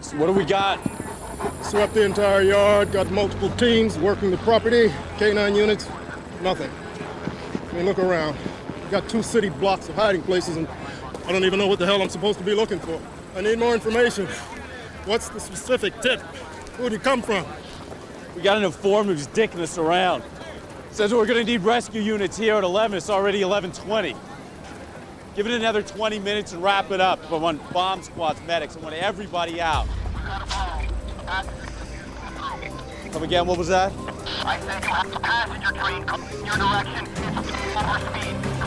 So what do we got? Swept the entire yard, got multiple teams working the property, K-9 units, nothing. I mean, look around. Got two city blocks of hiding places, and I don't even know what the hell I'm supposed to be looking for. I need more information. What's the specific tip? Who'd he come from? We got an informant who's dicking us around. Says we're gonna need rescue units here at 11. It's already 11:20. Give it another 20 minutes and wrap it up. I want bomb squads, medics. I want everybody out. Come again, what was that? I think uh, a passenger train coming in your direction. It's over speed.